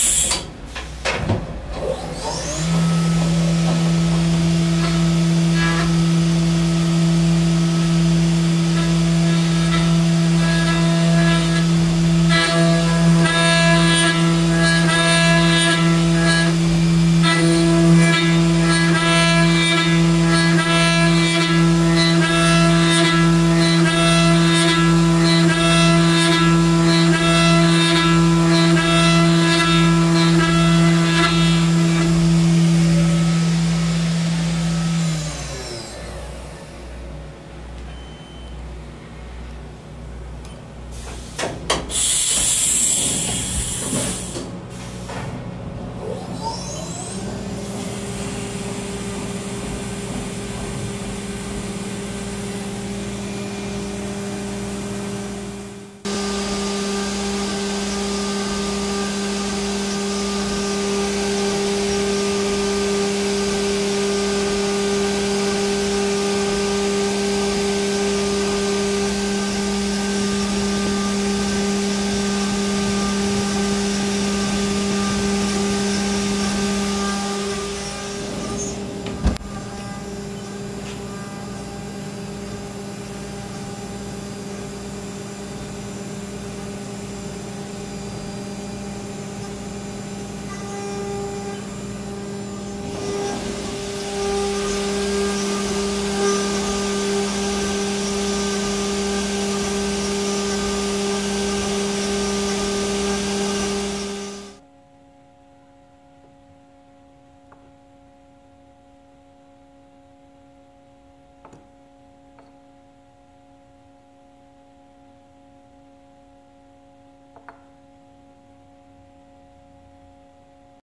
Yes.